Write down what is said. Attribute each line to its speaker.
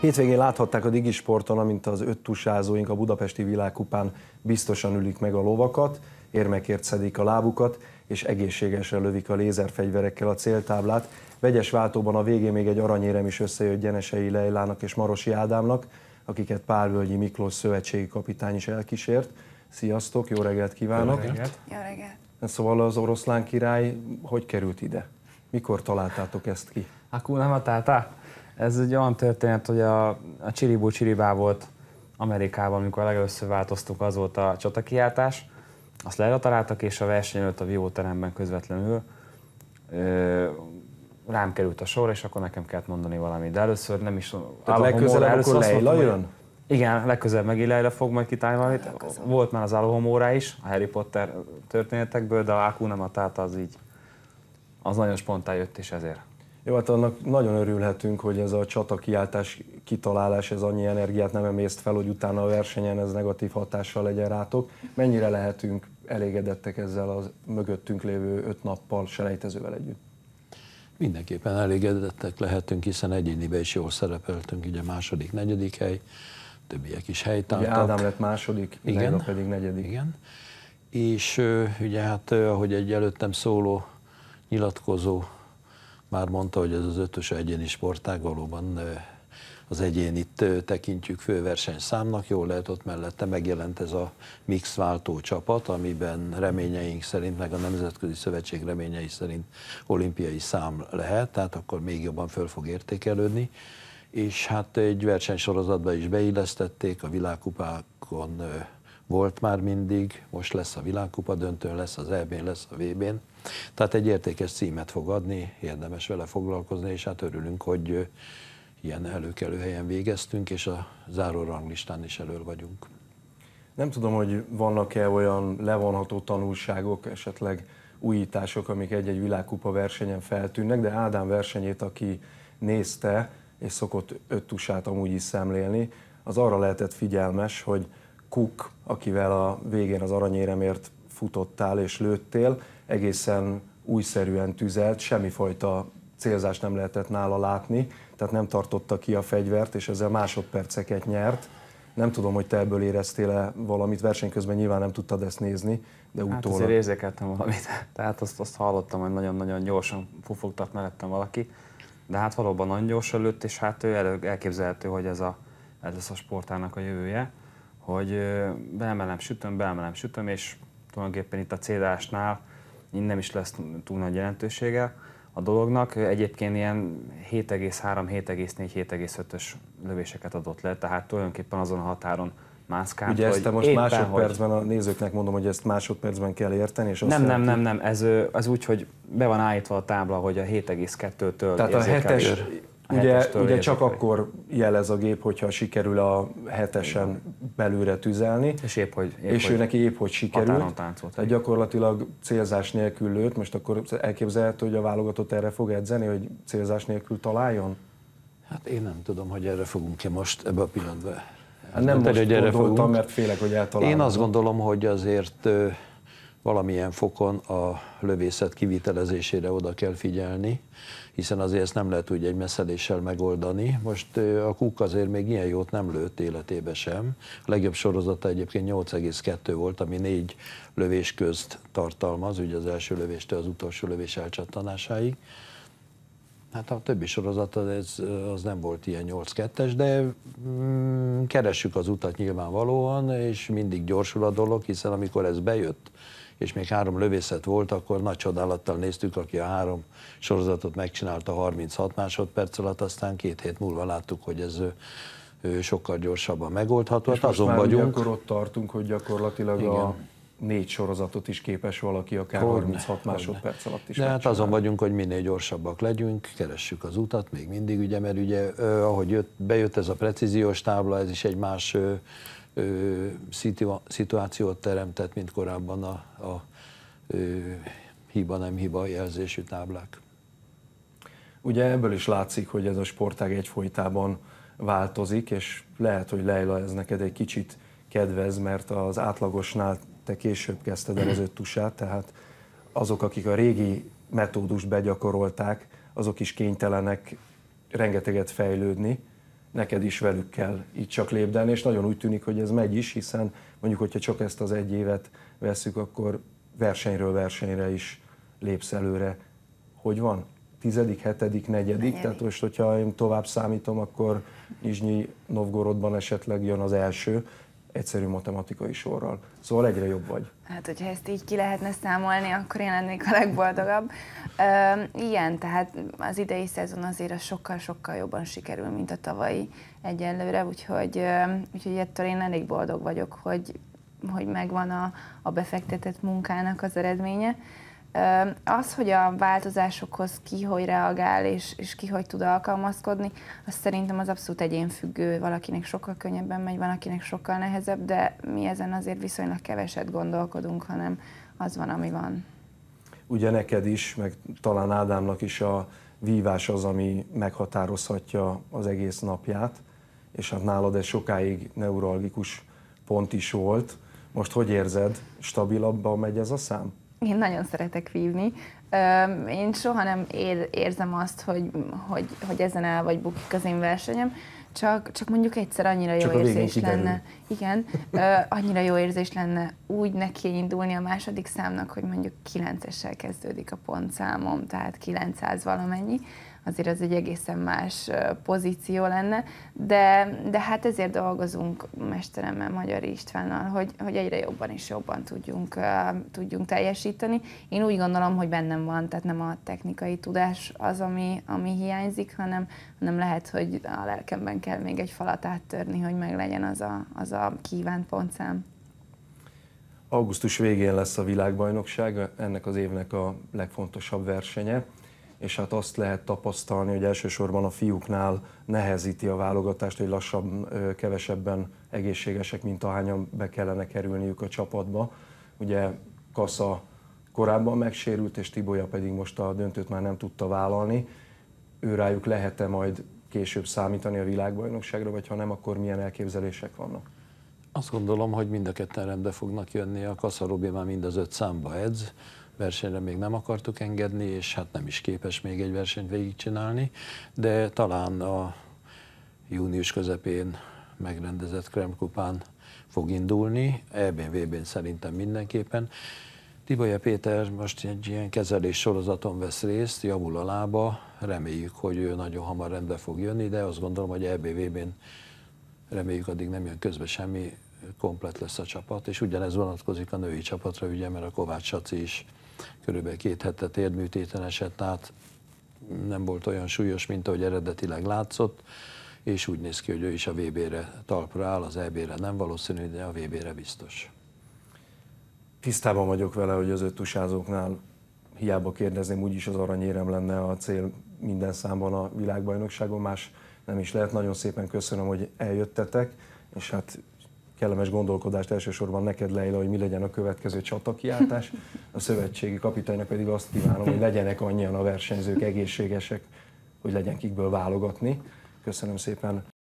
Speaker 1: Hétvégén láthatták a Digisporton, amint az öt tusázóink a budapesti világkupán biztosan ülik meg a lovakat, érmekért szedik a lábukat, és egészségesre lövik a lézerfegyverekkel a céltáblát. Vegyes váltóban a végén még egy aranyérem is összejött Gyenesei Leilának és Marosi Ádámnak, akiket Pálvölgyi Miklós szövetségi kapitány is elkísért. Sziasztok, jó reggelt kívánok!
Speaker 2: Jó reggelt! Jó reggelt.
Speaker 1: Szóval az oroszlán király hogy került ide? Mikor találtátok ezt ki?
Speaker 3: Akkor nem adtál? Ez egy olyan történet, hogy a, a Csiribú Csiribá volt Amerikában, amikor legelőször változtuk, az volt a csatakiáltás. Azt leretaláltak, és a verseny előtt a Vió teremben közvetlenül ö, rám került a sor, és akkor nekem kellett mondani valamit. De először nem is...
Speaker 1: Tehát legközelebb akkor Leila jön?
Speaker 3: Igen, legközelebb meg Leila fog majd kitálni valamit. Volt már az Alohomóra is, a Harry Potter történetekből, de a Aku nem a tehát az így, az nagyon spontán jött, és ezért.
Speaker 1: Jó, hát annak nagyon örülhetünk, hogy ez a csatakiáltás kitalálás, ez annyi energiát nem emészt fel, hogy utána a versenyen ez negatív hatással legyen rátok. Mennyire lehetünk elégedettek ezzel a mögöttünk lévő öt nappal selejtezővel együtt?
Speaker 4: Mindenképpen elégedettek lehetünk, hiszen egyénibe is jól szerepeltünk, ugye második, negyedik hely, többiek is helytáltak.
Speaker 1: Ugye Ádám lett második, igen, pedig negyedik.
Speaker 4: Igen. És ugye hát, ahogy egy előttem szóló nyilatkozó már mondta, hogy ez az ötös egyéni sportág valóban az egyénit tekintjük főversenyszámnak, jól lehet ott mellette megjelent ez a mix váltó csapat, amiben reményeink szerint, meg a Nemzetközi Szövetség reményei szerint olimpiai szám lehet, tehát akkor még jobban föl fog értékelődni. És hát egy versenysorozatba is beillesztették, a világkupákon volt már mindig, most lesz a világkupa döntőn, lesz az EB-n, lesz a VB-n. Tehát egy értékes címet fog adni, érdemes vele foglalkozni, és hát örülünk, hogy ilyen előkelő helyen végeztünk, és a záró ranglistán is elől vagyunk.
Speaker 1: Nem tudom, hogy vannak-e olyan levonható tanulságok, esetleg újítások, amik egy-egy világkupa versenyen feltűnnek, de Ádám versenyét, aki nézte, és szokott öt tusát amúgy is szemlélni, az arra lehetett figyelmes, hogy Cook, akivel a végén az aranyéremért futottál és lőttél, egészen újszerűen tüzelt, semmifajta célzást nem lehetett nála látni, tehát nem tartotta ki a fegyvert, és ezzel másodperceket nyert. Nem tudom, hogy te ebből éreztél-e valamit, verseny közben nyilván nem tudtad ezt nézni, de utólag... Hát
Speaker 3: azért érzékeltem valamit, tehát azt, azt hallottam, hogy nagyon-nagyon gyorsan fufogtat mellettem valaki, de hát valóban nagyon gyorsan lőtt, és hát ő elképzelhető, hogy ez, a, ez lesz a sportának a jövője, hogy beemelem, sütöm, beemelem, sütöm, és tulajdonképpen itt a cédásnál nem is lesz túl nagy jelentősége a dolognak. Egyébként ilyen 7,3, 7,4, 7,5-ös lövéseket adott le, tehát tulajdonképpen azon a határon mászkált.
Speaker 1: Ugye ezt te most éppen, másodpercben hogy... a nézőknek mondom, hogy ezt másodpercben kell érteni, és
Speaker 3: azt nem, nem, nem, nem, ez, ez úgy, hogy be van állítva a tábla, hogy a 7,2-től
Speaker 1: Tehát a hetes, Ugye, ugye csak akkor jelez a gép, hogyha sikerül a hetesen belőle tüzelni.
Speaker 3: És épp, hogy, épp,
Speaker 1: és
Speaker 3: hogy
Speaker 1: ő neki épp, hogy sikerült. Tehát gyakorlatilag célzás nélkül lőtt. Most akkor elképzelhető, hogy a válogatott erre fog edzeni, hogy célzás nélkül találjon?
Speaker 4: Hát én nem tudom, hogy erre fogunk-e most ebbe a pillanatban.
Speaker 1: Hát nem most hogy erre fogunk. mert félek, hogy eltalálom.
Speaker 4: Én azt gondolom, hogy azért valamilyen fokon a lövészet kivitelezésére oda kell figyelni, hiszen azért ezt nem lehet úgy egy messzeléssel megoldani. Most a Kuk azért még ilyen jót nem lőtt életébe sem. A legjobb sorozata egyébként 8,2 volt, ami négy lövés közt tartalmaz, ugye az első lövéstől az utolsó lövés elcsattanásáig. Hát a többi sorozat az, az nem volt ilyen 8-2-es, de mm, keressük az utat nyilvánvalóan, és mindig gyorsul a dolog, hiszen amikor ez bejött, és még három lövészet volt, akkor nagy csodálattal néztük, aki a három sorozatot megcsinálta 36 másodperc alatt, aztán két hét múlva láttuk, hogy ez sokkal gyorsabban megoldható.
Speaker 1: És hát azon vagyunk. akkor ott tartunk, hogy gyakorlatilag Igen. a négy sorozatot is képes valaki akár hogy 36 ne, másodperc alatt is.
Speaker 4: De hát azon vagyunk, hogy minél gyorsabbak legyünk, keressük az utat, még mindig, ugye, mert ugye ahogy jött, bejött ez a precíziós tábla, ez is egy más szituációt teremtett, mint korábban a, a hiba-nem hiba jelzésű táblák.
Speaker 1: Ugye ebből is látszik, hogy ez a sportág egyfolytában változik, és lehet, hogy Leila ez neked egy kicsit kedvez, mert az átlagosnál te később kezdted el az öttusát, tehát azok, akik a régi metódust begyakorolták, azok is kénytelenek rengeteget fejlődni, neked is velük kell így csak lépdelni, és nagyon úgy tűnik, hogy ez megy is, hiszen mondjuk, hogyha csak ezt az egy évet vesszük, akkor versenyről versenyre is lépsz előre. Hogy van? Tizedik, hetedik, negyedik, negyedik. tehát most, hogyha én tovább számítom, akkor Nizsnyi Novgorodban esetleg jön az első, egyszerű matematikai sorral. Szóval egyre jobb vagy.
Speaker 2: Hát, hogyha ezt így ki lehetne számolni, akkor én lennék a legboldogabb. Ö, igen, tehát az idei szezon azért sokkal-sokkal jobban sikerül, mint a tavalyi egyenlőre, úgyhogy, úgyhogy ettől én elég boldog vagyok, hogy, hogy megvan a, a befektetett munkának az eredménye. Az, hogy a változásokhoz ki hogy reagál, és, és ki hogy tud alkalmazkodni, az szerintem az abszolút egyénfüggő. Valakinek sokkal könnyebben megy, valakinek sokkal nehezebb, de mi ezen azért viszonylag keveset gondolkodunk, hanem az van, ami van.
Speaker 1: Ugye neked is, meg talán Ádámnak is a vívás az, ami meghatározhatja az egész napját, és hát nálad ez sokáig neuralgikus pont is volt. Most hogy érzed, stabilabban megy ez a szám?
Speaker 2: Én nagyon szeretek vívni. Én soha nem ér, érzem azt, hogy, hogy, hogy ezen el vagy bukik az én versenyem, csak, csak mondjuk egyszer annyira jó érzés lenne. Igen, annyira jó érzés lenne úgy neki indulni a második számnak, hogy mondjuk 9-essel kezdődik a pontszámom, tehát 900 valamennyi azért az egy egészen más pozíció lenne, de, de hát ezért dolgozunk mesteremmel, Magyar Istvánnal, hogy, hogy egyre jobban és jobban tudjunk, tudjunk teljesíteni. Én úgy gondolom, hogy bennem van, tehát nem a technikai tudás az, ami, ami hiányzik, hanem, hanem lehet, hogy a lelkemben kell még egy falat áttörni, hogy meg legyen az a, az a kívánt pontszám.
Speaker 1: Augusztus végén lesz a világbajnokság, ennek az évnek a legfontosabb versenye és hát azt lehet tapasztalni, hogy elsősorban a fiúknál nehezíti a válogatást, hogy lassabb, kevesebben egészségesek, mint ahányan be kellene kerülniük a csapatba. Ugye Kassa korábban megsérült, és Tibolya pedig most a döntőt már nem tudta vállalni. Ő rájuk lehet-e majd később számítani a világbajnokságra, vagy ha nem, akkor milyen elképzelések vannak?
Speaker 4: Azt gondolom, hogy mind a ketten rendbe fognak jönni. A Kassa Robi már mind az öt számba edz versenyre még nem akartuk engedni, és hát nem is képes még egy versenyt végigcsinálni, de talán a június közepén megrendezett Kremkupán fog indulni, ebben vb szerintem mindenképpen. Tibolya Péter most egy ilyen kezelés sorozaton vesz részt, javul a lába, reméljük, hogy ő nagyon hamar rendbe fog jönni, de azt gondolom, hogy EBV-ben reméljük addig nem jön közbe semmi, komplet lesz a csapat, és ugyanez vonatkozik a női csapatra, ugye, mert a Kovács Saci is körülbelül két hetet érműtéten esett át, nem volt olyan súlyos, mint ahogy eredetileg látszott, és úgy néz ki, hogy ő is a VB-re talpra áll, az EB-re nem valószínű, de a VB-re biztos.
Speaker 1: Tisztában vagyok vele, hogy az öttusázóknál hiába kérdezném, úgyis az aranyérem lenne a cél minden számban a világbajnokságon, más nem is lehet. Nagyon szépen köszönöm, hogy eljöttetek, és hát kellemes gondolkodást elsősorban neked, Leila, hogy mi legyen a következő csatakiáltás. A szövetségi kapitánynak pedig azt kívánom, hogy legyenek annyian a versenyzők egészségesek, hogy legyen kikből válogatni. Köszönöm szépen